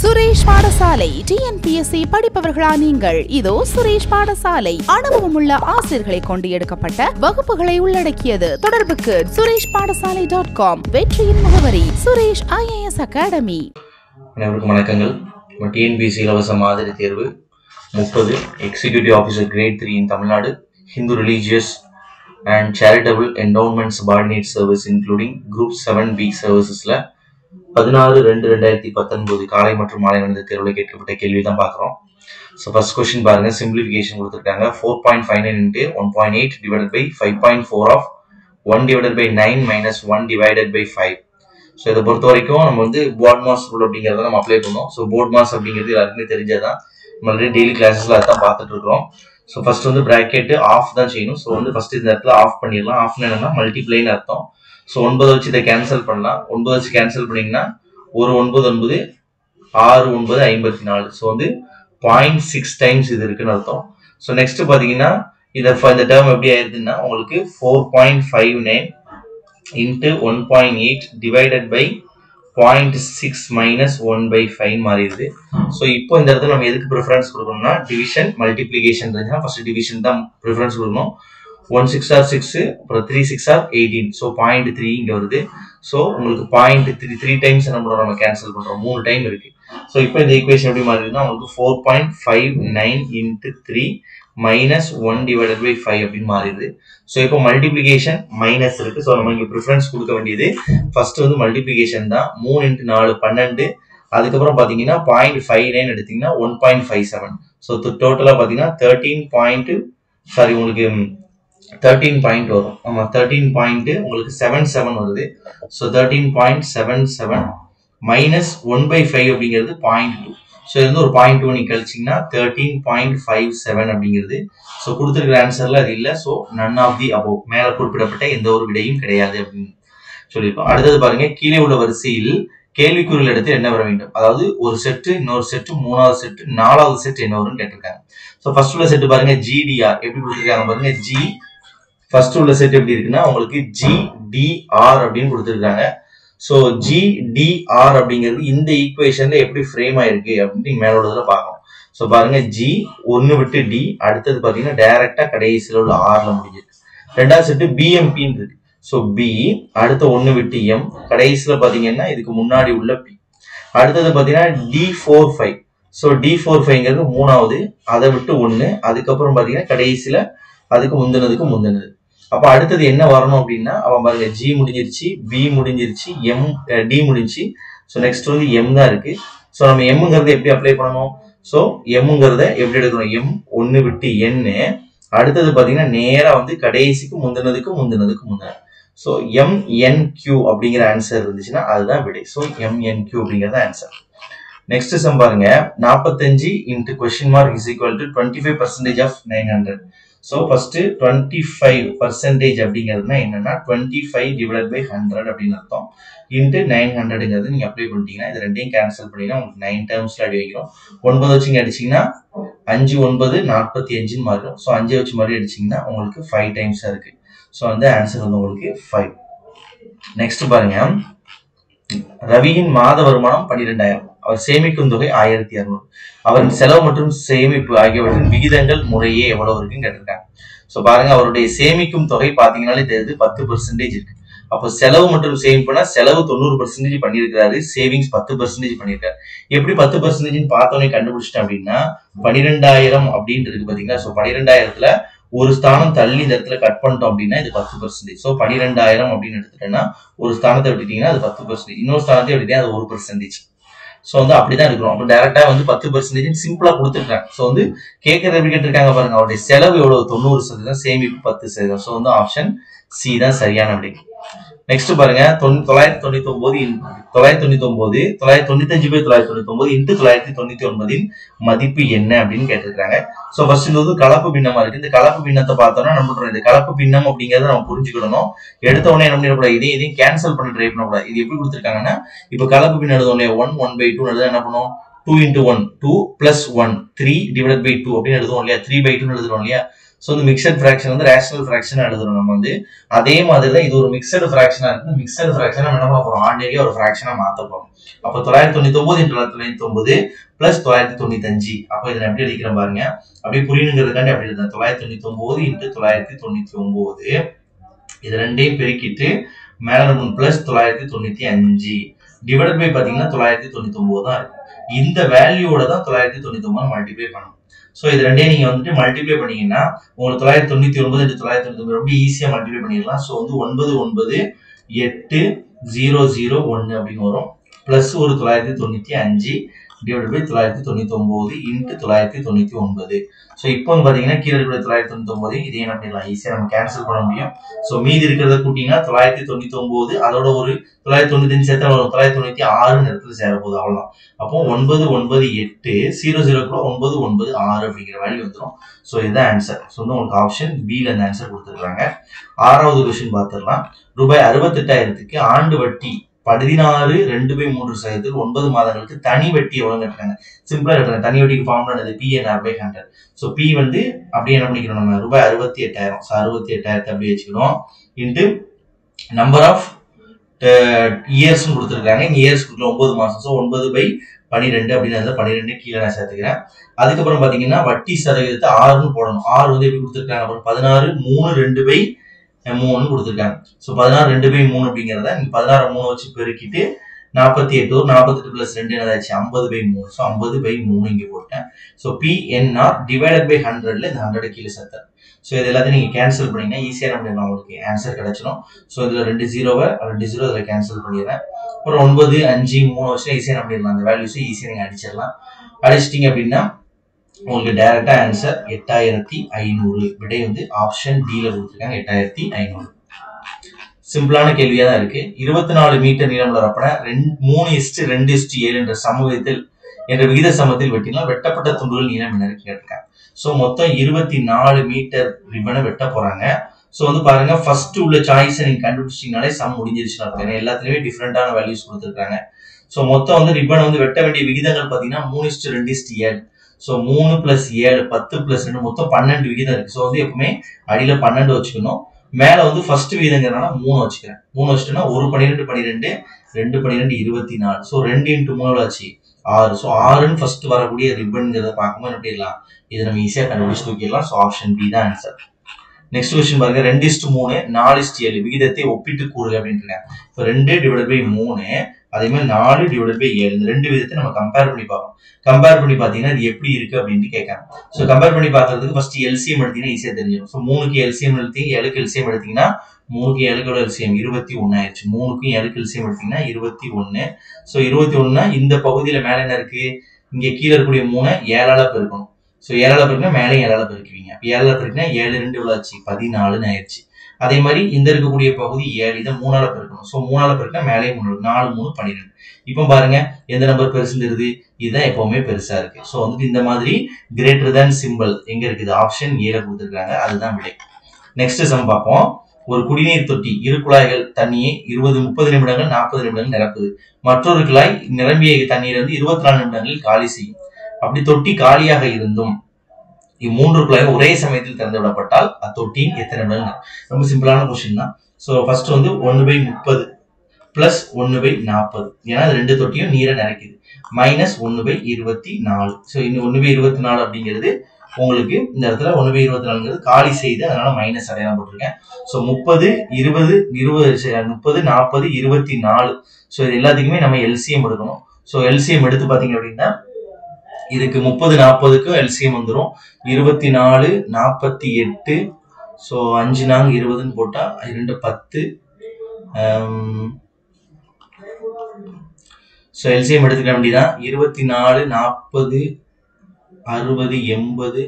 சுரேஷ் பாடசாலை டிஎன்பிஎஸ்சி படிப்பவர்களா நீங்கள்? இதோ சுரேஷ் பாடசாலை. அனுபவமுள்ள ஆசிரியர்களை கொண்டு எடுக்கப்பட்ட வகுப்புகளை உள்ளடக்கியது. தொடர்புக்கு சுரேஷ் பாடசாலை டாட் காம். வெற்றியின் முகவரி சுரேஷ் ஐஏஎஸ் அகாடமி. அனைவருக்கும் வணக்கங்கள். டிஎன்பிஎஸ்சி இலவச மாதிரி தேர்வு முப்பது executive officer grade three in Tamil Nadu Hindu religious and charitable endowment subordinate service including group seven B சர்வீசஸில் பதினாறு ரெண்டு ரெண்டாயிரத்தி பத்தொன்பது காலை மற்றும் மாலை நடந்த தேர்வில் கேட்கப்பட்ட கேள்வி தான் பார்க்குறோம். ஸோ ஃபர்ஸ்ட் கொஸ்டின் பாருங்க. சிம்பிளிஃபிகேஷன் கொடுத்துருக்காங்க. Four point five nine into one point eight divided by five point four of one divided by nine minus one divided by five so இதை பொறுத்த வரைக்கும் நம்ம வந்து போர்ட் மாஸ் ரூல் அப்படிங்கிறத நம்ம apply பண்ணோம். ஸோ போர்ட் மாஸ் அப்படிங்கிறது எல்லாருக்குமே தெரிஞ்சதான் நம்ம ஆல்ரெடி டெய்லி கிளாஸஸ்ல அதான் பார்த்துட்டு இருக்கிறோம். ஸோ ஃபர்ஸ்ட் வந்து பிராக்கெட் ஆஃப் தான் செய்யணும். ஸோ வந்து ஃபர்ஸ்ட் இந்த இடத்துல ஆஃப் பண்ணிடலாம். ஆஃப்னு என்னன்னா மல்டிப்ளைன்னு அர்த்தம். ஸோ ஒன்பது வச்சு இதை கேன்சல் பண்ணலாம். ஒன்பது வச்சு கேன்சல் பண்ணிங்கன்னா ஒரு ஒன்பது ஒன்பது ஆறு ஒன்பது ஐம்பத்தி நாலு. ஸோ வந்து பாயிண்ட் சிக்ஸ் டைம்ஸ் இது இருக்குன்னு அர்த்தம். ஸோ நெக்ஸ்ட் பார்த்தீங்கன்னா இதை இந்த டேர்ம் எப்படி ஆயிருதுன்னா உங்களுக்கு four point five nine into one point eight divided by point six minus one by five மாறிடுது. ஸோ இப்போ இந்த இடத்துல நம்ம எதுக்கு ப்ரிஃபரன்ஸ் கொடுக்கணும்னா டிவிஷன் மல்டிப்ளிகேஷன் இருந்துச்சுன்னா ஃபர்ஸ்ட் டிவிஷன் தான் ப்ரிஃபரன்ஸ் கொடுக்கணும். ஒன் சிக்ஸ் ஆர் சிக்ஸு அப்புறம் three six are eighteen so point three இங்கே வருது. ஸோ உங்களுக்கு பாயிண்ட் த்ரீ த்ரீ டைம்ஸ் என்ன பண்ணுறோம்? நம்ம கேன்சல் பண்ணுறோம். மூணு டைம் இருக்கு. ஸோ இப்போ இந்த ஈக்குவேஷன் எப்படி மாறிடுதுன்னா உங்களுக்கு four point five nine into three minus one divided by five அப்படின்னு மாறிடுது. ஸோ இப்போ மல்டிபிளிகேஷன் மைனஸ் இருக்கு. ஸோ நம்ம இங்கே ப்ரிஃபரன்ஸ் கொடுக்க வேண்டியது ஃபர்ஸ்ட் வந்து மல்டிபிளிகேஷன் தான். மூணு இன்ட்டு நாலு பன்னெண்டு. அதுக்கப்புறம் பார்த்தீங்கன்னா பாயிண்ட் ஃபைவ் நைன் எடுத்தீங்கன்னா one point five seven so டோட்டலாக பார்த்தீங்கன்னா தேர்ட்டீன் பாயிண்ட் சாரி உங்களுக்கு தேர்ட்டீன் பாயிண்ட் வரும். ஆமாம் தேர்ட்டீன் பாயிண்ட் உங்களுக்கு செவன் செவன் வருது. So thirteen point seven seven minus one by five அப்படிங்கிறது பாயிண்ட் டூ ஸோ இருந்து ஒரு பாயிண்ட் டூ நீங்கள் கழிச்சிங்கன்னா தேர்ட்டீன் பாயிண்ட் ஃபைவ் செவன் அப்படிங்கிறது. ஸோ கொடுத்துருக்கிற ஆன்சர்ல அது இல்லை. So none of the above மேலே குறிப்பிடப்பட்ட எந்த ஒரு விடையும் கிடையாது அப்படின்னு சொல்லியிருக்கோம். அடுத்தது பாருங்க கீழே உள்ள வரிசையில் கேள்விக்குறிகள் எடுத்து என்ன வர வேண்டும்? அதாவது ஒரு செட்டு இன்னொரு செட்டு மூணாவது செட்டு நாலாவது செட் என்ன வரும்னு கேட்டிருக்காங்க. ஸோ ஃபர்ஸ்ட் உள்ள செட்டு பாருங்க ஜிடிஆர் எப்படி கொடுத்துருக்காங்க பாருங்க ஜி ஃபர்ஸ்ட் உள்ள செட் எப்படி இருக்குன்னா உங்களுக்கு ஜி டிஆர் அப்படின்னு கொடுத்துருக்காங்க. ஸோ ஜி டிஆர் அப்படிங்கிறது இந்த ஈக்குவேஷன்ல எப்படி ஃப்ரேம் ஆயிருக்கு அப்படின்னு மேலோட மேல பார்க்கணும். ஸோ பாருங்க ஜி ஒன்னு விட்டு டி அடுத்தது பாத்தீங்கன்னா டைரக்டா கடைசியில் உள்ள ஆர்ல முடிஞ்சிருக்கு. ரெண்டாவது செட்டு பிஎம்பின்னு இருக்கு. ஸோ பி அடுத்த ஒன்னு விட்டு எம் கடைசியில பாத்தீங்கன்னா இதுக்கு முன்னாடி உள்ள பி அடுத்தது பாத்தீங்கன்னா D four five so D four ஃபைவ்ங்கிறது மூணாவது அதை விட்டு ஒன்று அதுக்கப்புறம் பார்த்தீங்கன்னா கடைசியில் அதுக்கு முந்தினதுக்கு முந்தினது. அப்ப அடுத்தது என்ன வரணும் அப்படின்னா அவன் பாருங்க ஜி முடிஞ்சிருச்சு பி முடிஞ்சிருச்சு எம் டி முடிஞ்சிச்சு. ஸோ நெக்ஸ்ட் வந்து எம் தான் இருக்கு. ஸோ நம்ம எம்ங்கிறத எப்படி அப்ளை பண்ணணும்? ஸோ எம்ங்கிறத எப்படி எடுக்கணும்? எம் ஒன்னு விட்டு என்னு அடுத்தது பாத்தீங்கன்னா நேரா வந்து கடைசிக்கு முந்தினதுக்கு முந்தினதுக்கு முந்தின. ஸோ எம் என் கியூ அப்படிங்கிற ஆன்சர் இருந்துச்சுன்னா அதுதான் விடை. ஸோ எம் என் கியூ அப்படிங்கிறது ஆன்சர் நெக்ஸ்ட் சம் பாருங்க நாற்பத்தஞ்சு into question mark is equal to twenty five percentage of nine hundred so first twenty five percentage அப்படிங்கிறதுனா என்னன்னா twenty five divide by hundred அப்படின்னு அர்த்தம். இன்ட்டு நைன் ஹண்ட்ரடுங்கிறது நீங்க apply பண்ணிட்டீங்கன்னா இது ரெண்டையும் கேன்சல் பண்ணிங்கன்னா உங்களுக்கு நைன் டேர்ம்ஸ்ல அடி வைக்கிறோம். ஒன்பது வச்சு இங்க அடிச்சீங்கன்னா அஞ்சு ஒன்பது நாற்பத்தி அஞ்சுன்னு மாறும் ஸோ அஞ்சு வச்சு மாதிரி அடிச்சீங்கன்னா உங்களுக்கு ஃபைவ் டைம்ஸாக இருக்கு. ஸோ அந்த ஆன்சர் வந்து உங்களுக்கு ஃபைவ் நெக்ஸ்ட் பாருங்க. ரவியின் மாத வருமானம் பன்னிரெண்டாயிரம். அவர் சேமிக்கும் தொகை ஆயிரத்தி இரநூறு அவரின் செலவு மற்றும் சேமிப்பு ஆகியவற்றின் விகிதங்கள் முறையே எவ்வளவு இருக்குன்னு கேட்டிருக்காங்க. ஸோ பாருங்க அவருடைய சேமிக்கும் தொகை பார்த்தீங்கன்னாலே தெரியுது பத்து பெர்சன்டேஜ் இருக்கு. அப்போ செலவு மற்றும் சேமிப்புனா செலவு தொண்ணூறு பர்சன்டேஜ் பண்ணியிருக்காரு சேவிங்ஸ் பத்து பர்சன்டேஜ் பண்ணியிருக்காரு. எப்படி பத்து பர்சன்டேஜ் பார்த்தோன்னே கண்டுபிடிச்சிட்டேன் அப்படின்னா பனிரெண்டாயிரம் அப்படின்ட்டு இருக்கு பாத்தீங்களா ஸோ பனிரெண்டாயிரத்துல ஒரு ஸ்தானம் தள்ளி இந்த இடத்துல கட் பண்ணிட்டோம் அப்படின்னா இது பத்து பர்சன்டேஜ் ஸோ பனிரெண்டாயிரம் அப்படின்னு எடுத்துட்டேன்னா ஒரு ஸ்தானத்தை விட்டுட்டீங்கன்னா அது பத்து பர்சன்டேஜ் இன்னொரு ஸ்தானத்தை விட்டுட்டீங்கன்னா அது ஒரு பர்சன்டேஜ் ஸோ வந்து அப்படிதான் இருக்கிறோம். அப்போ டேரக்டா வந்து பத்து பர்சன்டேஜ் சிம்பிளா கொடுத்துருக்காங்க. ஸோ வந்து கேட்கறது எப்படி கேட்டிருக்காங்க பாருங்க. அவருடைய செலவு எவ்வளவு? தொண்ணூறு சதவீதம் சேமிப்பு பத்து சதவீதம். ஸோ வந்து ஆப்ஷன் சி தான் சரியான விடை நெக்ஸ்ட் பாருங்க தொண்ணூ- தொள்ளாயிரத்தி தொண்ணூத்தி ஒன்பது தொள்ளாயிரத்தி தொண்ணூத்தி ஒன்பது தொள்ளாயிரத்தி தொண்ணூத்தஞ்சு பை தொள்ளாயிரத்தி தொண்ணூத்தி ஒன்பது இன்ட்டு தொள்ளாயிரத்தி தொண்ணூத்தி ஒன்பதின் மதிப்பு என்ன அப்படின்னு கேட்டிருக்காங்க ஸோ ஃபர்ஸ்ட் இந்த வந்து கலப்பு பின்னமா இருக்கு. இந்த கலப்பு பின்னத்தை பார்த்தோம்னா நம்ம சொல்றோம் இது கலப்பு பின்னம் அப்படிங்கறத நம்ம புரிஞ்சுக்கணும் எடுத்த உடனே என்ன பண்ணிடக்கூடாது? இதையும் இதையும் கேன்சல் பண்ண ட்ரை பண்ணக்கூடாது. இது எப்படி கொடுத்துருக்காங்கன்னா இப்போ கலப்பு பின்ன எழுத உடனே ஒன் ஒன் பை டூ எழுத என்ன பண்ணுவோம்? Two into one two plus one three divide by two அப்படின்னு எழுதுவோம் இல்லையா? த்ரீ பை டூன்னு எழுதுறோம் இல்லையா? ஸோ இந்த மிக்சட் ஃப்ராக்ஷன் வந்து ரேஷனல் ஃப்ராக்ஷன் எழுதுறோம் நம்ம வந்து. அதே மாதிரி தான் இது ஒரு மிக்சடு ஃப்ராக்ஷனாக இருக்குது மிக்சடு ஃப்ராக்ஷனாக என்ன பண்ண போறோம் ஆண்டேரியா ஒரு ஃப்ராக்ஷனாக மாற்றப்போம் அப்போ தொள்ளாயிரத்தி தொண்ணூத்தி ஒன்பது தொள்ளாயிரத்தி தொண்ணூத்தி ஒன்பது பிளஸ் தொள்ளாயிரத்தி தொண்ணூத்தஞ்சு. அப்போ இதை எப்படி எழுதிக்கிறேன் பாருங்க. அப்படியே புரியணுங்கிறதுக்காண்டி அப்படி எழுதுறேன். தொள்ளாயிரத்தி தொண்ணூத்தி ஒன்பது இன்ட்டு தொள்ளாயிரத்தி தொண்ணூத்தி ஒன்பது இது ரெண்டையும் பெருக்கிட்டு மேல மூணு பிளஸ் தொள்ளாயிரத்தி தொண்ணூத்தி அஞ்சு டிவைட் பை பாத்தீங்கன்னா தொள்ளாயிரத்தி தொண்ணூத்தி ஒன்பது தான் இருக்கும். இந்த வேல்யூவோட தான் தொள்ளாயிரத்தி தொண்ணூத்தி ஒன்பது மல்டிப்ளை பண்ணும் ஸோ இது ரெண்டையும் நீங்க வந்துட்டு மல்டிப்ளை பண்ணீங்கன்னா உங்களுக்கு தொள்ளாயிரத்தி தொண்ணூத்தி ஒன்பது இன்ட்டு தொள்ளாயிரத்தி தொண்ணூற்றி ஒன்பது ரொம்ப ஈஸியாக மல்டிப்ளை பண்ணிடலாம். ஸோ வந்து ஒன்பது ஒன்பது எட்டு ஜீரோ ஜீரோ ஒன்று அப்படின்னு வரும். ப்ளஸ் ஒரு தொள்ளாயிரத்தி தொண்ணூத்தி அஞ்சு டிவைட் பை தொள்ளாயிரத்தி தொண்ணூத்தி ஒன்பது இன்ட்டு தொள்ளாயிரத்தி தொண்ணூத்தி ஒன்பது ஸோ இப்போ வந்து கீழே இருக்கிற தொள்ளாயிரத்தி தொண்ணூத்தி ஒன்பது இதே என்ன பண்ணிடலாம்? நம்ம கேன்சல் பண்ண முடியும். ஸோ மீதி இருக்கிறத கூட்டிங்கன்னா தொள்ளாயிரத்தி தொண்ணூத்தி ஒன்பது அதோட ஒரு தொள்ளாயிரத்தி தொண்ணூத்தஞ்சு சேர்த்து சேர்த்தா வரும். தொள்ளாயிரத்தி தொண்ணூத்தி ஆறு நேரத்தில் சேர போகுது அப்போ ஒன்பது ஒன்பது எட்டு ஜீரோ ஜீரோ கூட ஒன்பது ஒன்பது ஆறு அப்படிங்கிற வேல்யூ வந்துடும் ஸோ இதுதான் ஆன்சர் ஸோ வந்து உங்களுக்கு ஆப்ஷன் பியில் அந்த ஆன்சர் கொடுத்துருக்காங்க. ஆறாவது கொஸ்டின் பார்த்துடலாம். ரூபாய் அறுபத்தெட்டாயிரத்துக்கு ஆண்டு வட்டி பதினாறு ரெண்டு பை மூன்று சதவீதத்தில் ஒன்பது மாதங்களுக்கு தனி வட்டி எவ்வளவு கட்டுறாங்க சிம்பிளா கட்டுறாங்க. தனி வட்டிக்கு ஃபார்ம்ல என்னது? PNR by hundred so P வந்து அப்படியே என்ன பண்ணிக்கிறோம் நம்ம? ரூபாய் அறுபத்தி எட்டாயிரம். ஸோ அறுபத்தி எட்டாயிரத்தை அப்படியே வச்சுக்கிறோம். இன்ட்டு நம்பர் ஆஃப் இயர்ஸ்னு கொடுத்துருக்காங்க. இங்கே இயர்ஸ் கொடுக்கல. ஒன்பது மாதம். ஸோ ஒன்பது பை பன்னிரெண்டு அப்படின்னு பன்னிரெண்டு கீழே நான் சேர்த்துக்கிறேன். அதுக்கப்புறம் பார்த்தீங்கன்னா வட்டி சதவீதத்தை ஆறுன்னு போடணும். ஆறு வந்து எப்படி கொடுத்துருக்காங்க? அப்புறம் பதினாறு மூணு ரெண்டு பை மூணு கொடுத்துருக்காங்க. ஸோ பதினாறு ரெண்டு பை மூணு அப்படிங்கிறத நீங்க பதினாறு மூணு வச்சு பெருக்கிட்டு நாற்பத்தி எட்டு ஒரு நாற்பத்தெட்டு ப்ளஸ் ரெண்டு என்னதாச்சு? ஐம்பது பை மூணு. ஸோ ஐம்பது பை மூணு இங்கே போட்டேன். ஸோ பிஎன்ஆர் டிவைடட் பை ஹண்ட்ரட்ல இந்த ஹண்ட்ரட் கீழே சேர்த்தேன். ஸோ இது எல்லாத்தையும் நீங்கள் கேன்சல் பண்ணீங்கன்னா ஈஸியாக நம்ம உங்களுக்கு ஆன்சர் கிடைச்சிடும் ஸோ இதில் ரெண்டு ஜீரோவை ரெண்டு ஜீரோ இதில் கேன்சல் பண்ணிடுறேன். அப்புறம் ஒன்பது அஞ்சு மூணு வருஷம் ஈஸியாக நம்பிடலாம் அந்த வேல்யூஸை ஈஸியாக நீங்கள் அடிச்சிடலாம். அடிச்சிட்டிங்க அப்படின்னா உங்களுக்கு டைரக்டா ஆன்சர் எட்டாயிரத்தி ஐநூறு. விடை வந்து ஆப்ஷன் டில கொடுத்துருக்காங்க எட்டாயிரத்தி ஐநூறு. சிம்பிளான கேள்வியா தான் இருக்கு. இருபத்தி நாலு மீட்டர் நீளம் ரப்பனை ரெண்டு மூணு இஸ்டு ரெண்டு இஸ்டு ஏழு என்ற சமூகத்தில் என்ற விகித சமத்தில் வெட்டினால் வெட்டப்பட்ட துண்டுகள் நீளம் என்ன கேட்டிருக்காங்க. ஸோ மொத்தம் இருபத்தி நாலு மீட்டர் ரிப்பனை வெட்ட போறாங்க. ஸோ வந்து பாருங்க ஃபர்ஸ்ட் உள்ள சாய்ஸை நீங்க கண்டுபிடிச்சிங்கனாலே சம் முடிஞ்சிருச்சுன்னு அர்த்தம். ஏன்னா எல்லாத்துலயுமே டிஃப்ரெண்டான வேல்யூஸ் கொடுத்துருக்காங்க. ஸோ மொத்தம் வந்து ரிப்பன் வந்து வெட்ட வேண்டிய விகிதங்கள் பார்த்தீங்கன்னா மூணு இஸ்டு ரெண்டு இஸ்டு ஏழு. ஸோ மூணு பிளஸ் ஏழு பத்து பிளஸ் ரெண்டு மொத்தம் பன்னெண்டு விகிதம் இருக்கு. ஸோ வந்து எப்பவுமே அடியில பன்னெண்டு வச்சுக்கணும். மேல வந்து ஃபர்ஸ்ட் விகிதங்கிறனால மூணு வச்சுக்கிறேன். மூணு வச்சுட்டோம்னா ஒரு பன்னிரெண்டு பன்னிரெண்டு ரெண்டு பன்னிரெண்டு இருபத்தி நாலு. ஸோ ரெண்டு இன்ட்டு மூணு ஆச்சு ஆறு. ஸோ ஆறுன்னு ஃபர்ஸ்ட் வரக்கூடிய ரிப்பன்ங்கிறத பார்க்கும்போது எப்படி இடலாம் இதை நம்ம ஈஸியாக கண்டுபிடிச்சு தூக்கிடலாம். ஸோ ஆப்ஷன் பி தான் ஆன்சர் நெக்ஸ்ட் கொஸ்டின் பாருங்க. ரெண்டு இஸ்டு மூணு நாலு இஸ்டு ஏழு. விகிதத்தை ஒப்பிட்டு கூறுக அப்படின்ட்டு இப்போ ரெண்டு டிவைட் பை மூணு அதே மாதிரி நாலு டிவைட் பை ஏழு. ரெண்டு விதத்தை நம்ம கம்பேர் பண்ணி பார்ப்போம். கம்பேர் பண்ணி பார்த்தீங்கன்னா இது எப்படி இருக்கு அப்படின்ட்டு கேட்கலாம் ஸோ கம்பேர் பண்ணி பார்க்கறதுக்கு ஃபர்ஸ்ட் எல்சிஎம் எடுத்தீங்கன்னா ஈஸியாக தெரிஞ்சிடும். ஸோ மூணுக்கு எல்சிஎம் எடுத்தீங்க ஏழுக்கு எல்சிஎம் எடுத்தீங்கன்னா மூணுக்கு ஏழுக்கோட எல்சிஎம் இருபத்தி ஒன்று ஆயிடுச்சு. மூணுக்கும் ஏழுக்கு எல்சிஎம் எடுத்தீங்கன்னா இருபத்தி ஒன்று ஸோ இருபத்தி ஒன்றுனா இந்த பகுதியில் மேலே என்ன இருக்கு? இங்கே கீழே இருக்கக்கூடிய மூணை ஏழால பெருக்கணும். ஸோ ஏழால் பெருக்கினா மேலே ஏழால் பெருக்குவீங்க. அப்போ ஏழால் பெருக்கினா ஏழு ரெண்டு விளாச்சு பதினாலுன்னு ஆயிடுச்சு. அதே மாதிரி இந்த இருக்கக்கூடிய பகுதி ஏழு இதை மூணால பெருக்கணும். ஸோ மூணால பெருக்கினா மேலே மூணு நாலு மூணு பன்னிரெண்டு. இப்போ பாருங்க எந்த நம்பர் பெருசுங்கிறது இதுதான் எப்பவுமே பெருசா இருக்கு. ஸோ வந்துட்டு இந்த மாதிரி கிரேட்டர் தேன் சிம்பிள் எங்க இருக்குது? ஆப்ஷன் ஏல கொடுத்துருக்காங்க. அதுதான் விடை. நெக்ஸ்ட் சம் பார்ப்போம். ஒரு குடிநீர் தொட்டி இரு குழாய்கள் தண்ணியை இருபது முப்பது நிமிடங்கள் நாற்பது நிமிடங்கள் நிரப்புது. மற்றொரு குழாய் நிரம்பிய தண்ணீர் வந்து இருபத்தி நாலு நிமிடங்களில் காலி செய்யும். அப்படி தொட்டி காலியாக இருந்தும் இம்மூன்று குழாயும் ஒரே சமயத்தில் திறந்து விடப்பட்டால் அத்தொட்டியின் எத்தனை நிமிடங்கள் ரொம்ப சிம்பிளான கொஸ்டின் தான். ஸோ ஃபர்ஸ்ட் வந்து ஒன்று பை முப்பது பிளஸ் ஒன்று பை நாற்பது ஏன்னா அது ரெண்டு தொட்டியும் நீரை நிறைக்குது. மைனஸ் ஒன்று பை இருபத்தி நாலு. ஸோ இன்னும் ஒன்று பை இருபத்தி நாலு அப்படிங்கிறது உங்களுக்கு இந்த இடத்துல ஒன்று பை இருபத்தி நாலுங்கிறது காலி செய்து அதனால மைனஸ் அடையாளம் போட்டிருக்கேன். ஸோ முப்பது இருபது இருபது முப்பது நாற்பது இருபத்தி நாலு. ஸோ இது எல்லாத்துக்குமே நம்ம எல்சிஎம் எடுக்கணும். ஸோ எல்சிஎம் எடுத்து பார்த்தீங்க அப்படின்னா இதுக்கு முப்பது நாற்பதுக்கும் எல்சிஎம் வந்துடும் இருபத்தி நாலு நாற்பத்தி எட்டு ஸோ அஞ்சு நாங்க இருபதுன்னு போட்டால் இரண்டு பத்து. ஸோ எல்சிஎம் எடுத்துக்க வேண்டியதான் இருபத்தி நாலு நாற்பது அறுபது எண்பது.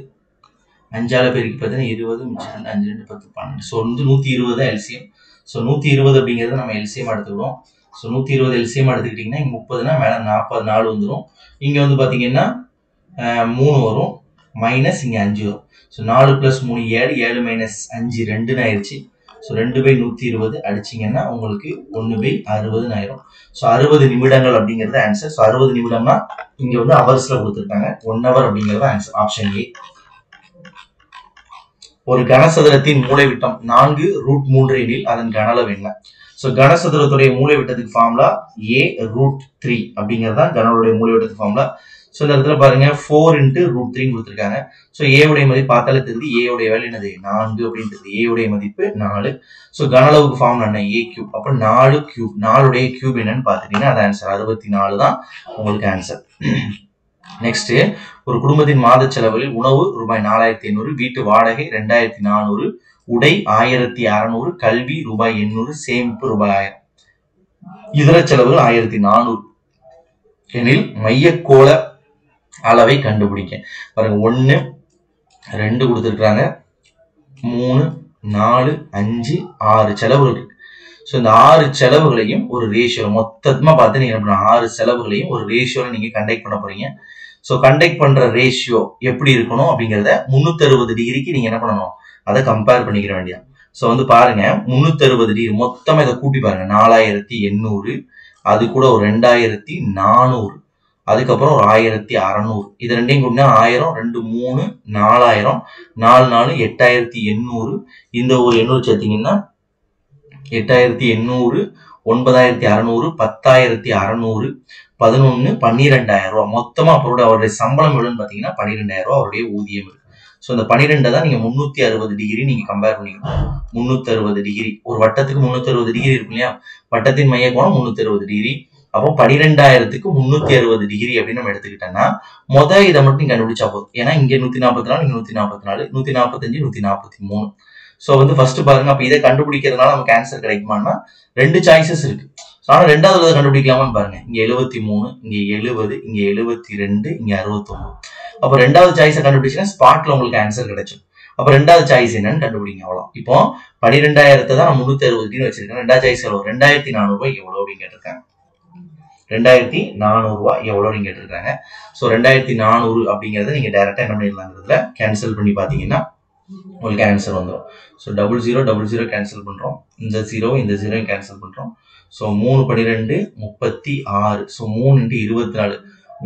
அஞ்சால பேருக்கு பார்த்தீங்கன்னா இருபது மிச்சம் ரெண்டு அஞ்சு ரெண்டு பத்து பன்னெண்டு. ஸோ வந்து நூற்றி இருபது தான் எல்சிஎம் ஸோ நூற்றி இருபது அப்படிங்கிறத நம்ம எல்சிஎம் எடுத்துக்கிடுவோம். ஸோ நூற்றி இருபது எல்சிஎம் எடுத்துக்கிட்டிங்கன்னா இங்கே முப்பதுனா மேலே நாற்பது நாலு வந்துடும் இங்கே வந்து பார்த்தீங்கன்னா மூணு வரும். மைனஸ் இங்கே அஞ்சு வரும். ஸோ நாலு ப்ளஸ் மூணு ஏழு. ஏழு மைனஸ் அஞ்சு ரெண்டுன்னு ஆயிடுச்சு ஸோ ரெண்டு பை நூற்றி இருபது அடிச்சிங்கன்னா உங்களுக்கு ஒன்று பை அறுபதுன்னு ஆயிரும். ஸோ அறுபது நிமிடங்கள் அப்படிங்கிறது ஆன்சர் ஸோ அறுபது நிமிடம்னா இங்கே வந்து அவர்ஸில் கொடுத்துருக்காங்க. ஒன் ஹவர் அப்படிங்கிறது ஆன்சர் ஆப்ஷன் ஏ ஒரு கனசதுரத்தின் மூலைவிட்டம் நான்கு ரூட் மூன்று எனில் அதன் கனளவு என்ன? ஸோ கனசதுரத்துடைய மூளைவிட்டத்துக்கு ஃபார்முலா ஏ ரூட் த்ரீ அப்படிங்கிறது தான் கனவுடைய மூளைவிட்டத்துக்கு ஃபார்முலா ஸோ இந்த இடத்துல பாருங்க ஃபோர் இன்ட்டு ரூட் த்ரீன்னு கொடுத்துருக்காங்க. ஸோ ஏவுடைய மதிப்பு பார்த்தாலே தெரியுது ஏவுடைய வேலை என்னது? நான்கு அப்படின்றது ஏவுடைய மதிப்பு நாலு. ஸோ கனளவுக்கு ஃபார்ம் என்ன? ஏ கியூப் அப்போ நாலு கியூப் நாலுடைய கியூப் என்னன்னு பார்த்துட்டீங்கன்னா அது ஆன்சர் அறுபத்தி நாலு தான் உங்களுக்கு ஆன்சர் நெக்ஸ்ட் ஒரு குடும்பத்தின் மாத செலவில் உணவு ரூபாய் நாலாயிரத்தி ஐநூறு வீட்டு வாடகை ரெண்டாயிரத்தி நானூறு உடை ஆயிரத்தி அறநூறு கல்வி ரூபாய் எண்ணூறு சேமிப்பு ரூபாய் ஆயிரம். இதர செலவுகள் ஆயிரத்தி நானூறு. எனில் மையக்கோள அளவை கண்டுபிடிக்க பாருங்க ஒன்று ரெண்டு கொடுத்துருக்குறாங்க. மூணு நாலு அஞ்சு ஆறு செலவுகள் இருக்கு. ஸோ இந்த ஆறு செலவுகளையும் ஒரு ரேஷியோ மொத்தமாக பார்த்து நீங்கள் என்ன பண்ணணும்? ஆறு செலவுகளையும் ஒரு ரேஷியோவில் நீங்கள் கண்டக்ட் பண்ண போறீங்க. ஸோ கண்டக்ட் பண்ணுற ரேஷியோ எப்படி இருக்கணும் அப்படிங்கிறத முந்நூற்றறுபது டிகிரிக்கு நீங்கள் என்ன பண்ணணும்? அதை கம்பேர் பண்ணிக்கிற வேண்டிய ஸோ வந்து பாருங்க முந்நூற்றறுபது டிகிரி மொத்தமாக இதை கூட்டி பாருங்க. நாலாயிரத்தி எண்ணூறு அது கூட ஒரு ரெண்டாயிரத்தி நானூறு. அதுக்கப்புறம் ஒரு ஆயிரத்தி அறநூறு. இது ரெண்டையும் கூட்டினா ஆயிரம் ரெண்டு மூணு நாலாயிரம் நாலு நாலு எட்டாயிரத்தி எண்ணூறு. இந்த ஒரு எண்ணூறு சேர்த்தீங்கன்னா எட்டாயிரத்தி எண்ணூறு ஒன்பதாயிரத்தி அறநூறு பத்தாயிரத்தி அறநூறு பதினொன்று பன்னிரெண்டாயிரம் ரூபா. மொத்தமாக அவருடைய அவருடைய சம்பளம் எவ்வளோன்னு பார்த்தீங்கன்னா பன்னிரெண்டாயிரம் ரூபா அவருடைய ஊதியம் இருக்கு. ஸோ இந்த பன்னிரெண்டை தான் நீங்கள் முந்நூற்றி அறுபது டிகிரி நீங்கள் கம்பேர் பண்ணிக்கணும். முந்நூற்றி அறுபது டிகிரி ஒரு வட்டத்துக்கு முந்நூற்றி அறுபது டிகிரி இருக்கும் இல்லையா? வட்டத்தின் மைய கோணம் முந்நூற்றி அறுபது டிகிரி அப்போ பனிரெண்டாயிரத்துக்கு முந்நூற்றி அறுபது டிகிரி அப்படின்னு நம்ம எடுத்துக்கிட்டோம்னா மொதல் இதை மட்டும் நீங்கள் கண்டுபிடிச்சா போதும். ஏன்னா இங்கே நூற்றி நாற்பத்தி நாலு இங்கே நூற்றி நாற்பத்தி நாலு நூற்றி நாற்பத்தஞ்சு நூற்றி நாற்பத்தி மூணு ஸோ வந்து ஃபர்ஸ்ட் பாருங்க அப்போ இதை கண்டுபிடிக்கிறதுனால நமக்கு ஆன்சர் கிடைக்குமான்னா ரெண்டு சாய்ஸஸ் இருக்கு. ஆனால் ரெண்டாவது இதை கண்டுபிடிக்கலாமான்னு பாருங்க. இங்க எழுபத்தி மூணு இங்க எழுபது இங்க எழுபத்தி ரெண்டு இங்க அறுபத்தொன்பது அப்போ ரெண்டாவது சாய்ஸை கண்டுபிடிச்சீங்கன்னா ஸ்பாட்ல உங்களுக்கு ஆன்சர் கிடைச்சிடும். அப்போ ரெண்டாவது சாய்ஸ் என்னன்னு கண்டுபிடிங்க அவ்வளோ இப்போ பனிரெண்டாயிரத்தை தான் முந்நூத்தி அறுபது வச்சிருக்கேன். ரெண்டாவது சாய்ஸ் எவ்வளோ ரெண்டாயிரத்தி நானூறு எவ்வளோ அப்படின்னு கேட்டிருக்காங்க ரெண்டாயிரத்தி நானூறுரூவா எவ்வளோன்னு எவ்வளோ கேட்டிருக்காங்க ஸோ ரெண்டாயிரத்தி நானூறு அப்படிங்கிறத நீங்கள் டேரெக்டாக என்ன பண்ணிடலாங்கிறதுல கேன்சல் பண்ணி பார்த்தீங்கன்னா உங்களுக்கு ஆன்சர் வந்துடும் so double zero double zero cancel பண்ணுறோம் இந்த ஜீரோ இந்த ஜீரோ கேன்சல் பண்ணுறோம் ஸோ மூணு பன்னிரெண்டு முப்பத்தி ஆறு. ஸோ மூணு இன்ட்டு இருபத்தி நாலு.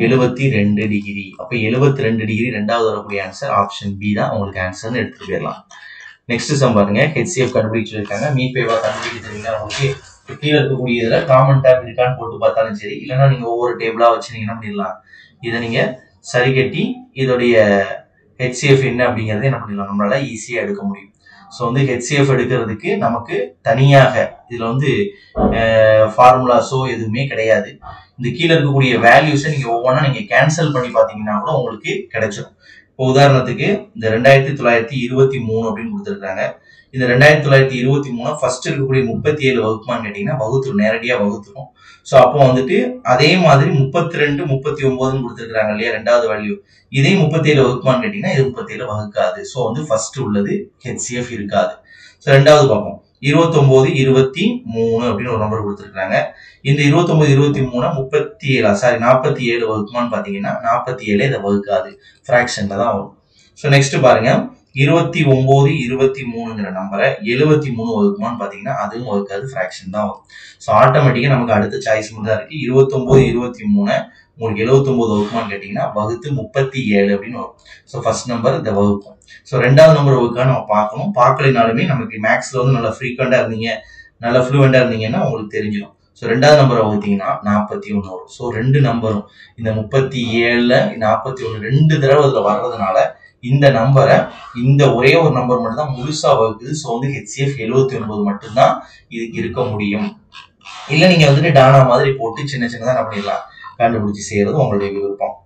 எழுபத்தி ரெண்டு டிகிரி அப்போ எழுபத்தி ரெண்டு டிகிரி ரெண்டாவது வரக்கூடிய ஆன்சர் ஆப்ஷன் பி தான் உங்களுக்கு ஆன்சர்னு எடுத்துகிட்டு போயிடலாம். நெக்ஸ்ட் சம் பாருங்க. ஹெச்சிஎஃப் கண்டுபிடிச்சிருக்காங்க மீ பேவா கண்டுபிடிக்க தெரியுங்களா உங்களுக்கு கீழே இருக்கக்கூடிய இதில் காமன் டேப் இருக்கான்னு போட்டு பார்த்தாலும் சரி இல்லைன்னா நீங்கள் ஒவ்வொரு டேபிளாக வச்சு நீங்கள் என்ன பண்ணிடலாம்? இதை நீங்கள் சரி கட்டி இதோடைய ஹெச்சிஎஃப் என்ன அப்படிங்கிறத என்ன பண்ணிடலாம்? நம்மளால ஈஸியாக எடுக்க முடியும். ஸோ வந்து ஹெச்சிஎஃப் எடுக்கிறதுக்கு நமக்கு தனியாக இதில் வந்து ஃபார்முலாஸோ எதுவுமே கிடையாது. இந்த கீழே இருக்கக்கூடிய வேல்யூஸை நீங்கள் ஒவ்வொன்றா நீங்கள் கேன்சல் பண்ணி பார்த்தீங்கன்னா கூட உங்களுக்கு கிடைச்சிடும் இப்போ உதாரணத்துக்கு இந்த ரெண்டாயிரத்தி தொள்ளாயிரத்தி இருபத்தி மூணு அப்படின்னு கொடுத்துருக்காங்க இந்த ரெண்டாயிரத்தி தொள்ளாயிரத்தி இருபத்தி மூணு ஃபர்ஸ்ட் இருக்கக்கூடிய முப்பத்தி ஏழு வகுப்பான்னு கேட்டிங்கன்னா வகுத்துரும் நேரடியாக வகுத்துரும். ஸோ அப்போ வந்துட்டு அதே மாதிரி முப்பத்தி ரெண்டு முப்பத்தி ஒன்பதுன்னு கொடுத்துருக்காங்க இல்லையா ரெண்டாவது வேல்யூ இதே முப்பத்தி ஏழு வகுப்பான்னு கேட்டிங்கன்னா இது முப்பத்தி ஏழு வகுக்காது. ஸோ வந்து ஃபர்ஸ்ட் உள்ளது ஹெச்சிஎஃப் இருக்காது. ஸோ ரெண்டாவது பார்ப்போம். இருபத்தொம்போது இருபத்தி மூணு அப்படின்னு ஒரு நம்பர் கொடுத்துருக்காங்க இந்த இருபத்தொம்போது இருபத்தி மூணு முப்பத்தி ஏழா சாரி நாற்பத்தி ஏழு வகுக்குமான்னு பார்த்தீங்கன்னா நாற்பத்தி ஏழு இதை வகுக்காது. ஃப்ராக்ஷனில் தான் வரும். ஸோ நெக்ஸ்ட் பாருங்க. இருபத்தி ஒன்பது இருபத்தி மூணுங்கிற நம்பரை எழுபத்தி மூணு ஒதுக்குமான்னு பார்த்தீங்கன்னா அதுவும் ஒதுக்காது ஃப்ராக்ஷன் தான் வரும். ஸோ ஆட்டோமேட்டிக்காக நமக்கு அடுத்த சாய்ஸ் மட்டும் தான் இருக்குது இருபத்தொம்போது இருபத்தி மூணு உங்களுக்கு எழுபத்தொம்போது வகுக்குமான்னு கேட்டிங்கன்னா வகுத்து முப்பத்தி ஏழு அப்படின்னு வரும். ஸோ ஃபர்ஸ்ட் நம்பர் இந்த வகுக்கும் ஸோ ரெண்டாவது நம்பர் வகுக்கா நம்ம பார்க்கணும். பார்க்கலைனாலுமே நமக்கு மேக்ஸில் வந்து நல்லா ஃப்ரீக்வெண்ட்டாக இருந்தீங்க நல்லா ஃப்ளூவெண்ட்டாக இருந்தீங்கன்னா உங்களுக்கு தெரிஞ்சிடும். ஸோ ரெண்டாவது நம்பரை வகுத்தீங்கன்னா நாற்பத்தி ஒன்று வரும். ஸோ ரெண்டு நம்பரும் இந்த முப்பத்தி ஏழில் நாற்பத்தி ஒன்று ரெண்டு தடவை அதில் வர்றதுனால இந்த நம்பரை இந்த ஒரே ஒரு நம்பர் மட்டும் தான் முழுசா வகுக்குது. ஸோ வந்து ஹெச்சிஎஃப் எழுபத்தி ஒன்பது மட்டும்தான் இதுக்கு இருக்க முடியும். இல்லை நீங்க வந்துட்டு டானா மாதிரி போட்டு சின்ன சின்னதாக என்ன பண்ணிடலாம் கண்டுபிடிச்சு செய்யறது உங்களுடைய விருப்பம்.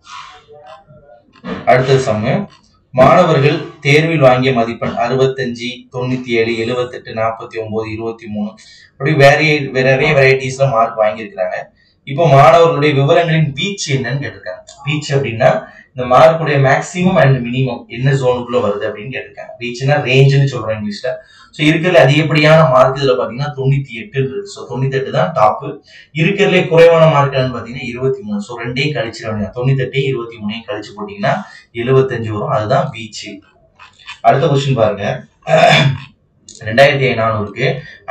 அடுத்த சம்மு மாணவர்கள் தேர்வில் வாங்கிய மதிப்பெண் அறுபத்தஞ்சு தொண்ணூத்தி ஏழு எழுபத்தெட்டு நாற்பத்தி ஒன்பது இருபத்தி மூணு. அப்படி வேறிய நிறைய வெரைட்டிஸ்ல மார்க் வாங்கியிருக்கிறாங்க. இப்போ மாணவர்களுடைய விவரங்களின் வீச்சு என்னன்னு கேட்டிருக்காங்க. வீச்சு அப்படின்னா இந்த மார்க்குடைய மேக்ஸிமம் அண்ட் மினிமம் என்ன ஜோனுக்குள்ள வருது அப்படின்னு கேட்டிருக்காங்க. வீச்சுனா ரேஞ்சுன்னு சொல்றோம் இங்கிலீஷ்ல ஸோ இருக்கிறதுல அதிகப்படியான மார்க் இதுல பாத்தீங்கன்னா தொண்ணூத்தி எட்டு இருக்கு ஸோ தொண்ணூத்தி எட்டு தான் டாப்பு இருக்கிறதுலே குறைவான மார்க் பாத்தீங்கன்னா இருபத்தி மூணு. ஸோ ரெண்டையும் கழிச்சு அப்படின்னா தொண்ணூத்தி எட்டையும் இருபத்தி மூணையும் கழிச்சு போட்டீங்கன்னா எழுபத்தஞ்சு வரும். அதுதான் வீச்சு. அடுத்த கொஸ்டின் பாருங்க. ரெண்டாயிரத்தி நானூறுக்கு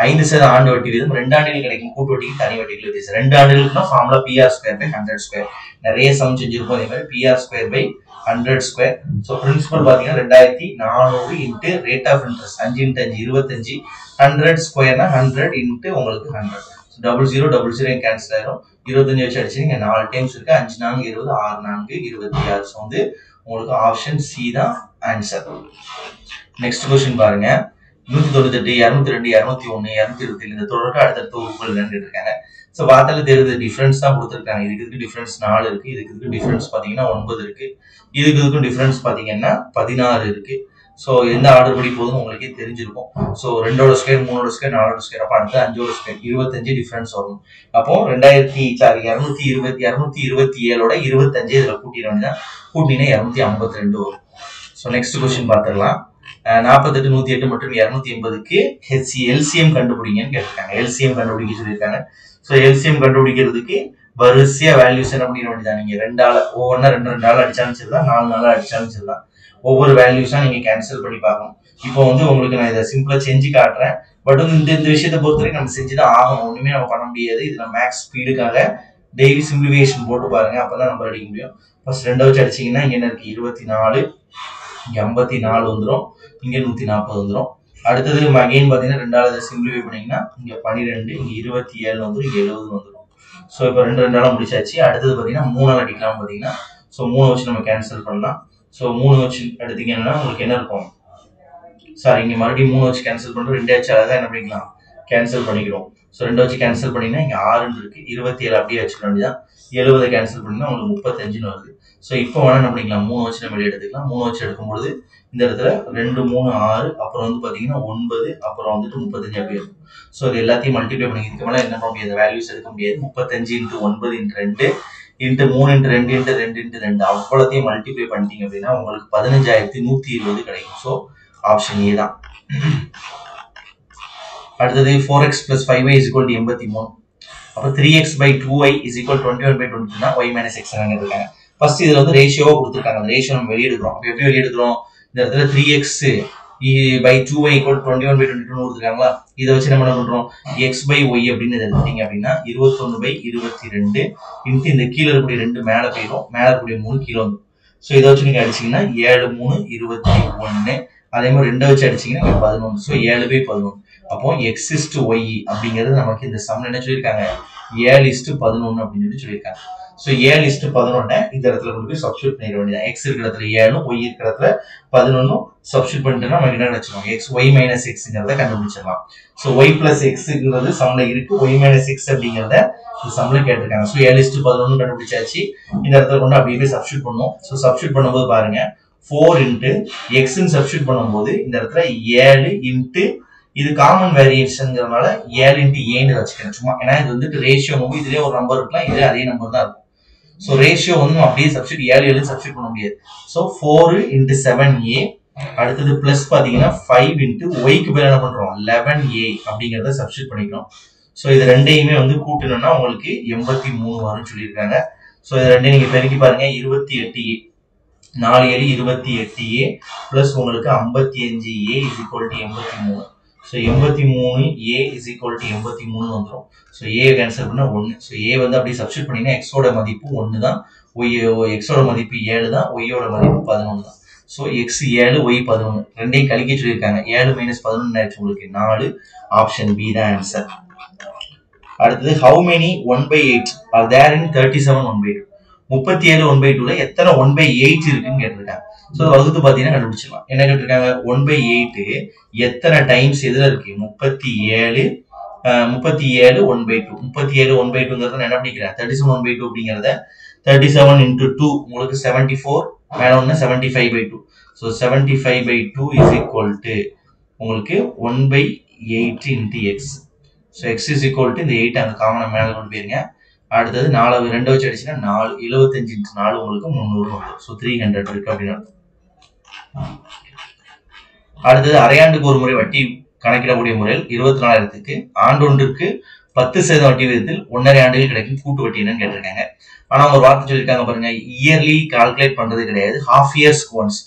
ஐந்து சத ஆண்டு வட்டி வீதம் ரெண்டு ஆண்டுகள் கிடைக்கும் கூட்டு வட்டிக்கு தனி வட்டிகள் வித்தியாசம் ரெண்டு ஆண்டுகளுக்குனா formula PR square by hundred square நிறைய சம் செஞ்சிருப்போம் அதே மாதிரி PR square by hundred square so principal பார்த்தீங்கன்னா ரெண்டாயிரத்தி நானூறு இன்ட்டு ரேட் ஆஃப் இன்ட்ரெஸ்ட் அஞ்சு இன்ட்டு அஞ்சு இருபத்தஞ்சு ஹண்ட்ரட் ஸ்கொயர்னா ஹண்ட்ரட் இன்ட்டு உங்களுக்கு hundred double zero double zero cancel ஆயிரும். இருபத்தஞ்சு வச்சு அடிச்சு நீங்கள் நாலு டைம்ஸ் இருக்கு. அஞ்சு நான்கு இருபது ஆறு நான்கு இருபத்தி ஆறு. ஸோ வந்து உங்களுக்கு ஆப்ஷன் சி தான் ஆன்சர் நெக்ஸ்ட் கொஸ்டின் பாருங்க. நூத்தி தொண்ணூத்தெட்டு இரநூத்தி ரெண்டு இரநூத்தி ஒண்ணு இரநூத்தி இருபத்தி இந்த தொடர்க்கு அடுத்தடுத்த உறுப்புகள் என்னன்னு இருக்காங்க ஸோ பார்த்தால தெரியுது டிஃபரன்ஸ் தான் கொடுத்துருக்காங்க. இதுக்கு இதுக்கு டிஃபரன்ஸ் நாலு இருக்கு இதுக்கு இதுக்கு டிஃபரன்ஸ் பாத்தீங்கன்னா ஒன்பது இருக்கு. இதுக்கு இதுக்கும் டிஃபரன்ஸ் பாத்தீங்கன்னா பதினாறு இருக்கு. ஸோ எந்த ஆர்டர் படி போதும் உங்களுக்கே தெரிஞ்சிருக்கும். ஸோ ரெண்டோட ஸ்கேர் மூணோட ஸ்கேர் நாலோட ஸ்கேர் அப்போ அடுத்து அஞ்சோட ஸ்கேர் இருபத்தஞ்சு டிஃபரன்ஸ் வரும். அப்போ ரெண்டாயிரத்தி சாரி இரநூத்தி இருபத்தி இரநூத்தி இருபத்தி ஏழோட இருபத்தஞ்சு இதில் கூட்டிட வேண்டியதான் கூட்டினா இரநூத்தி ஐம்பத்தி ரெண்டு வரும். ஸோ நெக்ஸ்ட் கொஸ்டின் பார்த்துக்கலாம் நாற்பத்தெட்டு நூத்தி எட்டு மற்றும் இரநூத்தி எண்பதுக்கு ஹெச்சி எல்சிஎம் கண்டுபிடிங்கன்னு கேட்டிருக்காங்க. எல்சிஎம் கண்டுபிடிக்க சொல்லியிருக்காங்க. ஸோ எல்சிஎம் கண்டுபிடிக்கிறதுக்கு வரிசையா வேல்யூஸ் என்ன பண்ணிட வேண்டியதான் நீங்க ரெண்டு ஆள் ஒவ்வொன்றா ரெண்டு ரெண்டு ஆள் அடிச்சாலும் சரிதான் நாலு நாள் அடிச்சாலும் சரிதான் ஒவ்வொரு வேல்யூஸா நீங்க கேன்சல் பண்ணி பார்க்கணும். இப்போ வந்து உங்களுக்கு நான் இதை சிம்பிளா செஞ்சு காட்டுறேன். பட் வந்து இந்த இந்த விஷயத்தை பொறுத்தவரைக்கும் நம்ம செஞ்சுதான் ஆகணும். ஒண்ணுமே நம்ம பண்ண முடியாது. இதுல மேக்ஸ் ஸ்பீடுக்காக டெய்லி சிம்பிளிஃபிகேஷன் போட்டு பாருங்க. அப்பதான் நம்ம அடிக்க முடியும். ஃபர்ஸ்ட் ரெண்டாவது அடிச்சீங்கன்னா இங்க என்ன இருக்கு? இருபத்தி நாலு இங்க ஐம்பத்தி நாலு வந்துடும் இங்கே நூத்தி நாற்பது வந்துடும் அடுத்தது அகைன் பார்த்தீங்கன்னா ரெண்டாவது சிம்பிளிஃபை பண்ணீங்கன்னா இங்கே பன்னிரெண்டு இங்கே இருபத்தி ஏழு வந்துடும் இங்கே எழுபது வந்துடும் ஸோ இப்போ ரெண்டு ரெண்டாலும் முடிச்சாச்சு. அடுத்தது பார்த்தீங்கன்னா மூணால் அடிக்கலாம் பார்த்தீங்கன்னா ஸோ மூணு வச்சு நம்ம கேன்சல் பண்ணலாம். ஸோ மூணு வச்சு எடுத்தீங்கன்னா உங்களுக்கு என்ன இருக்கும்? சாரி இங்கே மறுபடியும் மூணு வச்சு கேன்சல் பண்ணுறோம் ரெண்டு வச்சு அழகா என்ன பண்ணிக்கலாம்? கேன்சல் பண்ணிக்கிறோம். ஸோ ரெண்டு வச்சு கேன்சல் பண்ணிங்கன்னா இங்கே ஆறுன்னு இருக்குது இருபத்தி ஏழு அப்படியே வச்சுக்க வேண்டியதான் எழுபதை கேன்சல் பண்ணிங்கன்னா உங்களுக்கு முப்பத்தஞ்சுன்னு வருது. ஸோ இப்போ வேணால் என்ன பண்ணிக்கலாம்? மூணு வச்சு நம்ம எடுத்துக்கலாம். மூணு வச்சு எடுக்கும்பொழுது இந்த இடத்துல ரெண்டு மூணு ஆறு அப்புறம் வந்து பார்த்தீங்கன்னா ஒன்பது அப்புறம் வந்துட்டு முப்பத்தஞ்சு அப்படி இருக்கும். ஸோ இது எல்லாத்தையும் மல்டிப்ளை பண்ணி இதுக்கு மேலே என்ன பண்ண முடியாது வேல்யூஸ் எடுக்க முடியாது. முப்பத்தஞ்சு இன்ட்டு ஒன்பது இன்ட்டு ரெண்டு இன்ட்டு மூணு இன்ட்டு ரெண்டு இன்ட்டு ரெண்டு இன்ட்டு ரெண்டு அவ்வளோத்தையும் மல்டிப்ளை பண்ணிட்டீங்க அப்படின்னா உங்களுக்கு பதினஞ்சாயிரத்தி நூற்றி இருபது கிடைக்கும். ஸோ ஆப்ஷன் ஏ தான். அடுத்தது four X plus five Y is to எண்பத்தி மூணு. அப்போ three X by two I is twenty one by twenty Y minus X இருக்காங்க ஃபர்ஸ்ட் இதில் வந்து ரேஷியோவாக கொடுத்துருக்காங்க. அந்த ரேஷியோ நம்ம வெளியெடுக்கிறோம் அப்போ எப்படி வெளியெடுக்கிறோம் இந்த இடத்துல three X by two Y equal twenty one by twenty two கொடுத்துருக்காங்களா? இதை வச்சு நம்ம என்ன பண்றோம்? எக்ஸ் பை ஒய் அப்படின்னு எடுத்தீங்க அப்படின்னா இருபத்தொன்னு பை இருபத்தி ரெண்டு இன்ட்டு இந்த கீழே இருக்கக்கூடிய ரெண்டு மேலே போயிடும் மேலே இருக்கக்கூடிய மூணு கீழே வந்துடும் ஸோ இதை வச்சு நீங்கள் அடிச்சீங்கன்னா ஏழு மூணு இருபத்தி ஒன்று அதே மாதிரி ரெண்டை வச்சு அடிச்சீங்கன்னா பதினொன்று ஸோ ஏழு பை பதினொன்று அப்போ எக்ஸிஸ்ட் ஒய் அப்படிங்கிறது நமக்கு இந்த சம் என்ன சொல்லியிருக்காங்க? ஏழு இஸ்டு பதினொன்று அப்படின்னு சொல்லி சொல்லியிருக்காங்க. ஸோ ஏழு இஸ்டு பதினொன்னு இந்த இடத்துல கொண்டு போய் சப்ஸ்டியூட் பண்ணிட வேண்டியது எக்ஸ் இருக்கிற இடத்துல ஏழும் ஒய் இருக்கிற இடத்துல பதினொன்னும் சப்ஸ்டியூட் பண்ணிட்டோம்னா நம்ம என்ன வச்சுக்கோங்க எக்ஸ் ஒய் மைனஸ் எக்ஸ்ங்கிறத கண்டுபிடிச்சிடலாம். ஸோ ஒய் பிளஸ் எக்ஸுங்கிறது சம்ல இருக்கு. ஒய் மைனஸ் எக்ஸ் அப்படிங்கிறத இந்த சம்ல கேட்டிருக்காங்க. ஸோ ஏழு இஸ்டு பதினொன்று கண்டுபிடிச்சாச்சு. இந்த இடத்துல கொண்டு அப்படியே சப்ஸ்டியூட் பண்ணுவோம். ஸோ சப்ஸ்டியூட் பண்ணும்போது பாருங்க ஃபோர் இன்ட்டு எக்ஸ்ன்னு சப்ஸ்டியூட் பண்ணும்போது இந்த இடத்துல ஏழு இன்ட்டு இது காமன் வேரியன்ஸ்ங்கிறதுனால ஏழு இன்ட்டு ஏன்னு வச்சுக்கிறேன் சும்மா ஏன்னா இது வந்துட்டு ரேஷியோ மூவி இதுலேயே ஒரு நம்பர் இருக்கலாம் இதுலேயே அதே நம்பர் தான் இருக்கும். ஸோ ரேஷியோ வந்து அப்படியே சப்ஸ்டியூட் ஏழு ஏழு சப்ஸ்டியூட் பண்ண முடியாது. So four into seven A அடுத்தது பிளஸ் பார்த்தீங்கன்னா ஃபைவ் இன்ட்டு ஒய்க்கு பேர் என்ன பண்ணுறோம் லெவன் ஏ அப்படிங்கிறத சப்ஸ்டியூட் பண்ணிக்கிறோம். ஸோ இது ரெண்டையுமே வந்து கூட்டணும்னா உங்களுக்கு எண்பத்தி மூணு வரும்னு சொல்லியிருக்காங்க. ஸோ இது ரெண்டையும் நீங்கள் பெருக்கி பாருங்க. இருபத்தி எட்டு ஏ நாலு ஏழு இருபத்தி எட்டு ஏ ப்ளஸ் உங்களுக்கு ஐம்பத்தி அஞ்சு ஏ இஸ் ஈக்குவல் டு எண்பத்தி மூணு. ஸோ எண்பத்தி மூணு ஏ இஸ் ஈக்குவல் டு எண்பத்தி மூணு வந்துடும் ஸோ ஏ கேன்சல் பண்ணால் ஒன்று ஸோ ஏ வந்து அப்படியே சப்ஸ்டியூட் பண்ணிங்கன்னா எக்ஸோட மதிப்பு ஒன்று தான் ஒய் எக்ஸோட மதிப்பு ஏழு தான். ஒய்யோட மதிப்பு பதினொன்று தான். ஸோ எக்ஸ் ஏழு ஒய் பதினொன்று ரெண்டையும் கழிக்க சொல்லியிருக்காங்க. ஏழு மைனஸ் பதினொன்று ஆயிடுச்சு உங்களுக்கு. நாலு. ஆப்ஷன் பி தான் ஆன்சர் அடுத்தது how many one by eight are there in thirty seven one by two முப்பத்தி ஏழு ஒன் பை டூல எத்தனை ஒன் பை எயிட் இருக்குன்னு கேட்டிருக்காங்க. ஸோ வகுத்து பார்த்தீங்கன்னா கண்டுபிடிச்சிடலாம். என்ன கேட்டிருக்காங்க? ஒன் பை எயிட்டு எத்தனை டைம்ஸ் எதில் இருக்கு? முப்பத்தி ஏழு முப்பத்தி ஏழு ஒன் பை டூ முப்பத்தி ஏழு ஒன் பை டூங்கிறத என்ன பண்ணிக்கிறேன்? Thirty seven one by two அப்படிங்கிறத தேர்ட்டி செவன் இன்ட்டு டூ உங்களுக்கு செவன்டி ஃபோர் மேலே ஒன்று seventy five by two so seventy five by two is equal to உங்களுக்கு one by eight into X so X is equal to இந்த eight அங்கே காமனாக மேலே கொண்டு போயிருங்க. அடுத்தது நாலு ரெண்டு வச்சு அடிச்சுன்னா நாலு எழுபத்தஞ்சு இன்ட்டு நாலு உங்களுக்கு முந்நூறு ஸோ த்ரீ ஹண்ட்ரட் இருக்குது அப்படின்னு அடுத்தது அரையாண்டுக்கு ஒரு முறை வட்டி கணக்கிடக்கூடிய முறையில் இருபத்தி நாலாயிரத்துக்கு ஆண்டொன்றுக்கு பத்து சதவீதம் வட்டி விகிதத்தில் ஒன்றரை ஆண்டுகள் கிடைக்கும் கூட்டு வட்டி என்னன்னு கேட்டிருக்காங்க. ஆனா அவங்க ஒரு வார்த்தை சொல்லியிருக்காங்க பாருங்க இயர்லி கால்குலேட் பண்றது கிடையாது ஹாஃப் இயர்ஸ்க்கு ஒன்ஸ்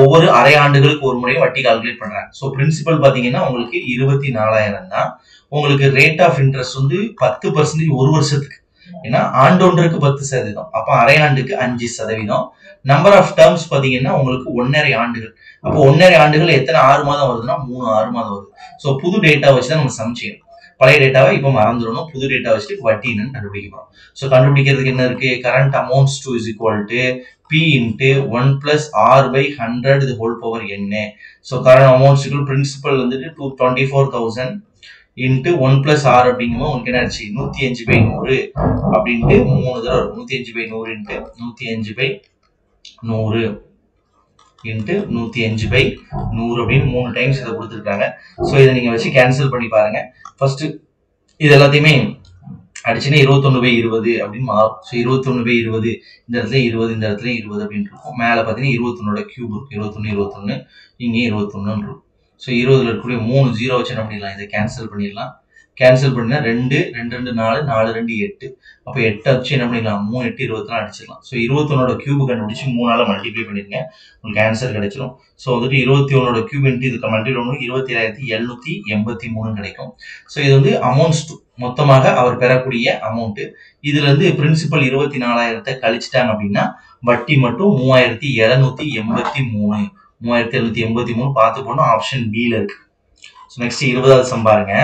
ஒவ்வொரு அரை ஆண்டுகளுக்கு ஒரு முறை வட்டி கால்குலேட் பண்றாங்க. ஸோ பிரின்சிபல் பாத்தீங்கன்னா உங்களுக்கு இருபத்தி நாலாயிரம் தான். உங்களுக்கு ரேட் ஆஃப் இன்ட்ரெஸ்ட் வந்து பத்து பர்சன்டேஜ் ஒரு வருஷத்துக்கு. ஏன்னா ஆண்டொன்றுக்கு பத்து சதவீதம். அப்போ அரை ஆண்டுக்கு அஞ்சு சதவீதம். நம்பர் ஆஃப் டேர்ம்ஸ் பாத்தீங்கன்னா உங்களுக்கு ஒன்னரை ஆண்டுகள். அப்போ ஒன்னரை ஆண்டுகள் எத்தனை ஆறு மாதம் வருதுன்னா மூணு ஆறு மாதம் வருது. ஸோ புது டேட்டா வச்சு தான் நம்ம சமைச்சிக்கணும் பழைய டேட்டாவை இப்போ மறந்துடணும். புது டேட்டா வச்சுட்டு வட்டி என்னன்னு கண்டுபிடிக்கணும் ஸோ கண்டுபிடிக்கிறதுக்கு என்ன இருக்கு? Current amounts two is equal to P into one plus R by hundred இது ஹோல் பவர் என்ன ஸோ கரண்ட் அமௌண்ட்ஸுக்கு பிரின்சிபல் வந்துட்டு two twenty four thousand into one plus ஆறு அப்படிங்கும்போது உங்களுக்கு என்ன ஆச்சு? நூத்தி அஞ்சு பை நூறு அப்படின்ட்டு மூணு தடவை வரும் நூத்தி அஞ்சு பை நூறு இன்ட்டு நூத்தி அஞ்சு பை நூறு இன்ட்டு நூத்தி அஞ்சு பை நூறு அப்படின்னு மூணு டைம்ஸ் இதை கொடுத்துருக்காங்க. ஸோ இதை நீங்க வச்சு கேன்சல் பண்ணி பாருங்க. ஃபர்ஸ்ட் இது எல்லாத்தையுமே அடிச்சுன்னா இருபத்தொன்னு பை இருபது அப்படின்னு மாறும். ஸோ இருபத்தொன்னு பை இருபது இந்த இடத்துல இருபது இந்த இடத்துல இருபது அப்படின்னு இருக்கும். மேலே பார்த்தீங்கன்னா இருபத்தொன்னோட கியூப் இருக்கும். இருபத்தொன்னு இருபத்தொன்னு இங்கே இருபத்தொன்னு இருக்கும். ஸோ இருபதுல இருக்கக்கூடிய மூணு ஜீரோ வச்சு என்ன பண்ணிடலாம்? இதை கேன்சல் பண்ணிடலாம். கேன்சல் பண்ணினா ரெண்டு ரெண்டு ரெண்டு நாலு நாலு ரெண்டு எட்டு. அப்போ எட்டை வச்சு என்ன பண்ணிடலாம்? மூணு எட்டு இருபத்தி நாலு அடிச்சிடலாம். ஸோ இருபத்தொன்னோட கியூப் கண்டுபிடிச்சு மூணால மல்டிப்ளை பண்ணிடுங்க. உங்களுக்கு ஆன்சர் கிடைச்சிடும் ஸோ வந்துட்டு இருபத்தி ஒன்னோட கியூப் இன்ட்டு இதுக்கு மல்டிப்ளை பண்ணி இருபத்தி ஏழாயிரத்தி எழுநூத்தி எண்பத்தி மூணு கிடைக்கும். ஸோ இது வந்து அமௌண்ட்ஸ் மொத்தமாக அவர் பெறக்கூடிய அமௌண்ட்டு இதுல இருந்து பிரின்சிபல் இருபத்தி நாலாயிரத்தை கழிச்சிட்டாங்க அப்படின்னா வட்டி மட்டும் மூவாயிரத்தி எழுநூத்தி எண்பத்தி மூணு. மூவாயிரத்தி எழுநூத்தி எண்பத்தி மூணு பார்த்து போனோம் ஆப்ஷன் பியில் இருக்கு. ஸோ நெக்ஸ்ட் இருபதாவது சம் பாருங்க.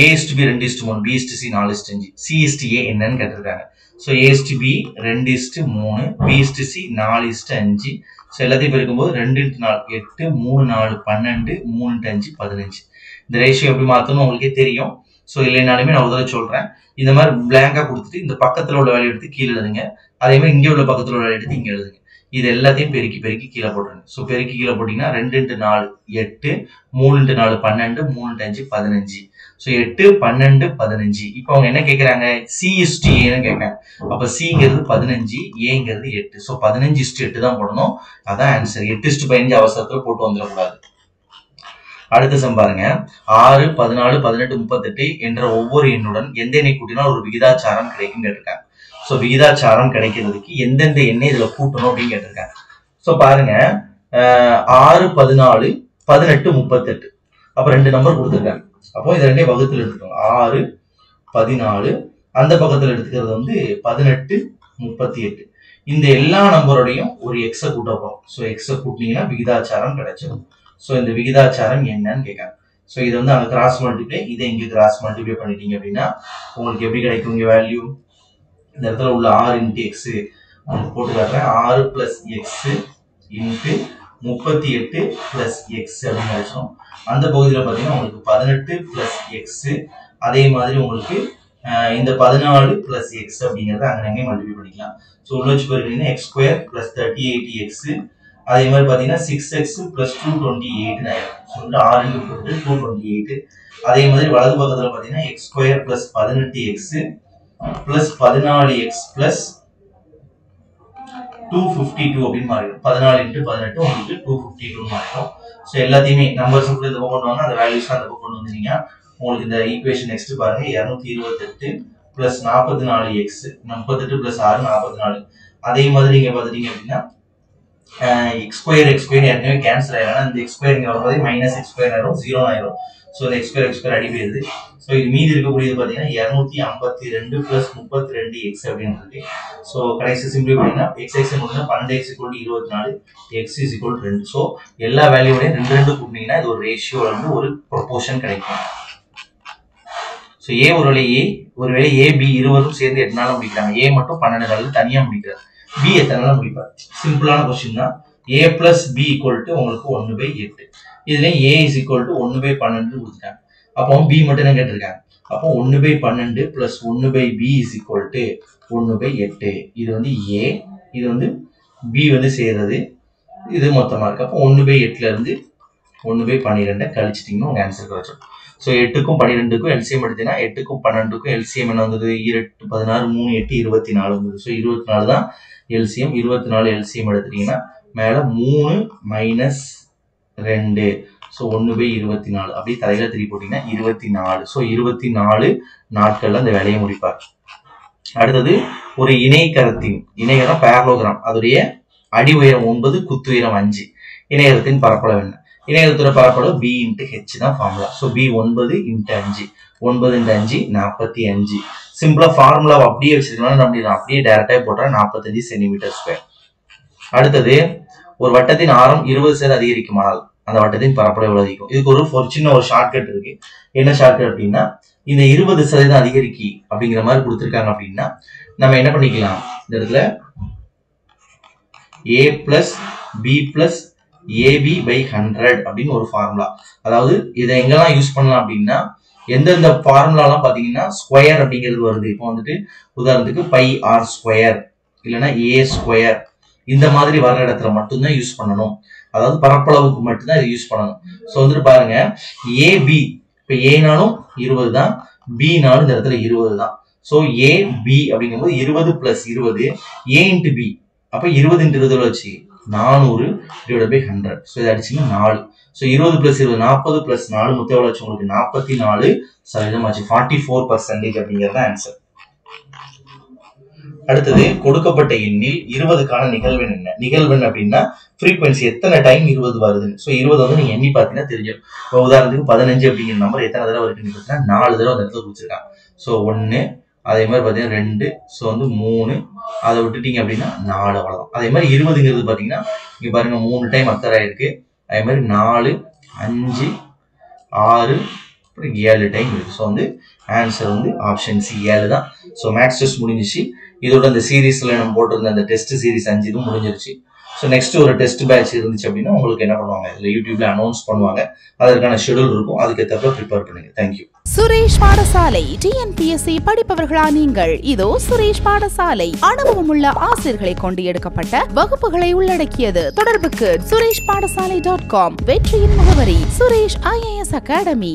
ஏ இஸ்டு பி ரெண்டு இஸ்டு மூணு. பி இஸ்டு சி நாலு இஸ்டு அஞ்சு. சி இஸ்டு ஏ என்னன்னு கேட்டிருக்காங்க. So A is to B ரெண்டு இஸ்டு மூணு. பி இஸ்டு சி நாலு இஸ்டு அஞ்சு. ஸோ எல்லாத்தையும் பெருக்கும்போது ரெண்டு இன்ட்டு நாலு எட்டு மூணு நாலு பன்னெண்டு மூணு அஞ்சு பதினஞ்சு. இந்த ரேஷியோ எப்படி மாற்றணும் உங்களுக்கே தெரியும். ஸோ இல்லைனாலுமே நான் ஒரு தடவை இந்த மாதிரி பிளாங்காக கொடுத்துட்டு இந்த பக்கத்தில் உள்ள வேலையை எடுத்து கீழே எழுதுங்க. அதே மாதிரி இங்கே உள்ள பக்கத்தில் உள்ள வேலையை எடுத்து இங்கே எழுதுங்க. இது எல்லாத்தையும் பெருக்கி பெருக்கி கீழே போட்டுருங்க. ஸோ பெருக்கி கீழே போட்டிங்கன்னா ரெண்டு இன்ட்டு நாலு எட்டு மூணு இன்ட்டு நாலு பன்னெண்டு மூணு இன்ட்டு அஞ்சு பதினஞ்சு. ஸோ எட்டு பன்னெண்டு பதினஞ்சு. இப்போ அவங்க என்ன கேட்குறாங்க சி இஸ்டு ஏன்னு கேட்குறாங்க அப்போ சிங்கிறது பதினஞ்சு ஏங்கிறது எட்டு. ஸோ பதினஞ்சு இஸ்டு எட்டு தான் போடணும். அதான் ஆன்சர் எட்டு இஸ்டு பதினஞ்சு அவசரத்தில் போட்டு வந்துடக்கூடாது. அடுத்த சம் பாருங்க. ஆறு பதினாலு பதினெட்டு முப்பத்தெட்டு என்ற ஒவ்வொரு எண்ணுடன் எந்த எண்ணை கூட்டினால் ஒரு விகிதாச்சாரம் கிடைக்கும் கேட்டிருக்காங்க. ஸோ விகிதாச்சாரம் கிடைக்கிறதுக்கு எந்தெந்த எண்ணெய் இதில் கூட்டணும் அப்படின்னு கேட்டிருக்காங்க. ஸோ பாருங்க ஆறு பதினாலு பதினெட்டு முப்பத்தெட்டு. அப்போ ரெண்டு நம்பர் கொடுத்துருக்காங்க. அப்போ இது ரெண்டே வகுத்தில் எடுத்துக்கோங்க. ஆறு பதினாலு அந்த பக்கத்தில் எடுத்துக்கிறது வந்து பதினெட்டு முப்பத்தி எட்டு இந்த எல்லா நம்பரோடையும் ஒரு எக்ஸை கூட்ட போறோம். ஸோ எக்ஸை கூட்டினீங்கன்னா விகிதாச்சாரம் கிடைச்சிடும் ஸோ இந்த விகிதாச்சாரம் என்னன்னு கேட்காங்க ஸோ இது வந்து அங்கே கிராஸ் மல்டிப்ளை இதை இங்கே கிராஸ் மல்டிப்ளை பண்ணிட்டீங்க அப்படின்னா உங்களுக்கு எப்படி கிடைக்கும் இங்கே வேல்யூ இந்த இடத்துல உள்ள ஆறு இன்ட்டு எக்ஸு போட்டு காட்டுறேன். ஆறு ப்ளஸ் எக்ஸு இன்ட்டு முப்பத்தி எட்டு ப்ளஸ் எக்ஸ் அப்படின்னு அடிச்சோம் அந்த பகுதியில் பார்த்தீங்கன்னா உங்களுக்கு பதினெட்டு ப்ளஸ் எக்ஸு அதே மாதிரி உங்களுக்கு இந்த பதினாலு ப்ளஸ் எக்ஸ் அப்படிங்கிறத அங்கே அங்கே மல்டிப்ளை பண்ணிக்கலாம். ஸோ உள்ள வச்சு பார்த்தீங்கன்னா X square plus thirty eighty X அதே மாதிரி பார்த்தீங்கன்னா six X plus two twenty எயிட்னு ஆயிடும். ஸோ வந்து ஆறு டூ டுவெண்ட்டி எயிட் அதே மாதிரி வலது பக்கத்தில் பார்த்தீங்கன்னா எக்ஸ் ஸ்கொயர் ப்ளஸ் பதினெட்டு எக்ஸு பிளஸ் பதினாலு X plus two fifty two அப்படின்னு மாறிடும். பதினாலு இன்ட்டு பதினெட்டு உங்களுக்கு டூ ஃபிஃப்டி டூ மாறிடும். ஸோ எல்லாத்தையுமே நம்பர்ஸ் கூட இந்த பக்கம் கொண்டு வாங்க அந்த வேல்யூஸ் அந்த பக்கம் கொண்டு வந்தீங்கன்னா உங்களுக்கு இந்த ஈக்குவேஷன் நெக்ஸ்ட் பாருங்க. இரநூத்தி இருபத்தெட்டு பிளஸ் நாற்பத்தி நாலு எக்ஸ் முப்பத்தெட்டு பிளஸ் ஆறு நாற்பத்தி நாலு. அதே மாதிரி நீங்க பார்த்துட்டீங்க அப்படின்னா எக்ஸ்கொயர் எக்ஸ்கொயர் ஏற்கனவே கேன்சல் ஆயிடும் இந்த எக்ஸ்கொயர் இங்கே வரும்போது மைனஸ் எக்ஸ்கொயர் ஆயிரும் ஜீரோ ஆயிரும். ஸோ இந்த எக்ஸ் ஸ்கொயர் அடி போயிருது ஸோ இது மீதி இருக்கக்கூடியது பார்த்தீங்கன்னா இரநூத்தி ஐம்பத்தி ரெண்டு ப்ளஸ் முப்பத்தி ரெண்டு எக்ஸ் அப்படின்னு இருக்கு ஸோ கடைசி சிம்பிளி பார்த்தீங்கன்னா எக்ஸ் எக்ஸ் முடிஞ்சா பன்னெண்டு எக்ஸ் இக்குவல் இருபத்தி நாலு எக்ஸ் இஸ் இக்குவல் ரெண்டு. ஸோ எல்லா வேல்யூடையும் ரெண்டு ரெண்டு கூட்டினீங்கன்னா இது ஒரு ரேஷியோ வந்து ஒரு ப்ரொபோர்ஷன் கிடைக்கும். ஸோ ஏ ஒரு வேலை ஏ ஒரு வேலை ஏ பி இருவரும் சேர்ந்து எட்டு நாள் முடிக்கிறாங்க. ஏ மட்டும் பன்னெண்டு நாள் தனியாக முடிக்கிறார். பி எத்தனை நாளும் முடிப்பார்? சிம்பிளான கொஸ்டின் தான். A plus B equal to உங்களுக்கு ஒன்று பை எட்டு. இதுல ஏ இஸ் ஈக்குவல் டு ஒன்று பை பன்னெண்டு கொடுத்துட்டாங்க. அப்போ பி மட்டும் தான் கேட்டிருக்காங்க? அப்போ ஒன்று பை பன்னெண்டு பிளஸ் ஒன்று by B is equal to ஒன்று பை எட்டு. இது வந்து ஏ இது வந்து பி வந்து சேர்றது. இது மொத்தமாக இருக்கு. அப்போ ஒன்று பை எட்டுல இருந்து ஒன்று பை பன்னிரெண்டை கழிச்சிட்டிங்கன்னா உங்கள் ஆன்சர் கிடைச்சிடும் ஸோ எட்டுக்கும் பன்னிரெண்டுக்கும் எல்சிஎம் எடுத்தீங்கன்னா எட்டுக்கும் பன்னெண்டுக்கும் எல்சிஎம் என்ன வந்தது? இரட்டு பதினாறு மூணு எட்டு இருபத்தி நாலு வந்தது ஸோ இருபத்தி நாலு தான் எல்சிஎம் இருபத்தி நாலு எல்சிஎம் எடுத்துட்டீங்கன்னா மேலே மூணு மைனஸ் ரெண்டு. ஸோ ஒன்று பை இருபத்தி நாலு அப்படி தலையில திருப்பி போட்டிங்கன்னா இருபத்தி நாலு ஸோ இருபத்தி நாலு நாட்கள்ல அந்த வேலையை முடிப்பார். அடுத்தது ஒரு இணையகரத்தின் இணையகரம் பேரலோகிராம் அதோடைய அடி உயரம் ஒன்பது குத்து உயரம் அஞ்சு. இணையகரத்தின் பரப்பளவு என்ன? இணையகரத்தோட பரப்பளவு பி இன்ட்டு ஹெச் தான் ஃபார்முலா ஸோ பி ஒன்பது இன்ட்டு அஞ்சு. ஒன்பது இன்ட்டு அஞ்சு நாற்பத்தி அஞ்சு. சிம்பிளா ஃபார்முலாவை அப்படியே வச்சிருக்கணும் நம்ம அப்படியே டேரக்டாக போட்டால் நாற்பத்தஞ்சு சென்டிமீட்டர் ஸ்கொயர் அடுத்தது ஒரு வட்டத்தின் ஆரம் இருபது சதவீதம் அதிகரிக்குமானால் அந்த வட்டத்தின் பரப்பளவு அதிகம்? இதுக்கு ஒரு ஒரு சின்ன ஒரு ஷார்ட்கட் இருக்கு. என்ன ஷார்ட்கட் அப்படின்னா இந்த இருபது சதவீதம் அதிகரிக்கி அப்படிங்கிற மாதிரி கொடுத்துருக்காங்க அப்படின்னா நம்ம என்ன பண்ணிக்கலாம்? இந்த இடத்துல A plus B plus AB by hundred அப்படின்னு ஒரு ஃபார்முலா அதாவது இதை எங்கெல்லாம் யூஸ் பண்ணலாம் அப்படின்னா எந்தெந்த ஃபார்முலாலாம் பார்த்தீங்கன்னா ஸ்கொயர் அப்படிங்கிறது வருது. இப்போ வந்துட்டு உதாரணத்துக்கு பை ஆர் ஸ்கொயர் இல்லைன்னா ஏ ஸ்கொயர் இந்த மாதிரி வர்ற இடத்துல மட்டும்தான் யூஸ் பண்ணணும். அதாவது பரப்பளவுக்கு மட்டும்தான் இதை யூஸ் பண்ணணும். ஸோ வந்துட்டு பாருங்க ஏபி இப்போ ஏனாலும் இருபது தான். பினாலும் இந்த இடத்துல இருபது தான். ஸோ ஏ பி அப்படிங்கும்போது இருபது பிளஸ் இருபது ஏ இன்ட்டு பி அப்போ இருபது இன்ட்டு இருபதுல வச்சு நானூறு டிவைட் பை ஹண்ட்ரட் ஸோ இதை அடிச்சிங்கன்னா நாலு. ஸோ இருபது பிளஸ் இருபது நாற்பது பிளஸ் நாலு மொத்தம் எவ்வளோ வச்சு உங்களுக்கு? நாற்பத்தி நாலு சதவீதம் ஆச்சு ஃபார்ட்டி ஃபோர் பர்சன்டேஜ் அப்படிங்கிறது தான் ஆன்சர் அடுத்தது கொடுக்கப்பட்ட எண்ணில் இருபதுக்கான நிகழ்வெண் என்ன? நிகழ்வெண் அப்படின்னா ஃப்ரீக்வன்சி எத்தனை டைம் இருபது வருதுன்னு. ஸோ இருபது வந்து நீங்கள் எண்ணி பார்த்தீங்கன்னா தெரியும். இப்போ உதாரணத்துக்கு பதினஞ்சு அப்படிங்கிற நம்பர் எத்தனை தடவை இருக்குன்னு பார்த்தீங்கன்னா நாலு தடவை அந்த இடத்துல கொடுத்துருக்காங்க. ஸோ ஒன்று அதே மாதிரி பார்த்தீங்கன்னா ரெண்டு ஸோ வந்து மூணு அதை விட்டுட்டீங்க அப்படின்னா நாலு அவ்வளோதான் அதே மாதிரி இருபதுங்கிறது பார்த்தீங்கன்னா இங்கே பாருங்க மூணு டைம் அத்தர் ஆயிருக்கு அதே மாதிரி நாலு அஞ்சு ஆறு அப்புறம் ஏழு டைம் இருக்கு. ஸோ வந்து ஆன்சர் வந்து ஆப்ஷன் சி ஏழு தான் ஸோ மேக்ஸ் டெஸ்ட் முடிஞ்சிச்சு. இதோட அந்த சீரீஸ்ல நம்ம போட்டிருந்த அந்த டெஸ்ட் சீரிஸ் அஞ்சு இதுவும் முடிஞ்சிருச்சு. ஸோ நெக்ஸ்ட் ஒரு டெஸ்ட் பேட்ச் இருந்துச்சு அப்படின்னா உங்களுக்கு என்ன பண்ணுவாங்க? இதில் யூடியூப்ல அனௌன்ஸ் பண்ணுவாங்க. அதற்கான ஷெடியூல் இருக்கும். அதுக்கு தப்ப ப்ரிப்பேர் பண்ணுங்க தேங்க்யூ சுரேஷ் பாடசாலை டிஎன்பிஎஸ்சி படிப்பவர்களா நீங்கள்? இதோ சுரேஷ் பாடசாலை. அனுபவமுள்ள ஆசிரியர்களை கொண்டு எடுக்கப்பட்ட வகுப்புகளை உள்ளடக்கியது. தொடர்புக்கு சுரேஷ் பாடசாலை டாட் காம் வெற்றியின் முகவரி சுரேஷ் ஐஏஎஸ் அகாடமி.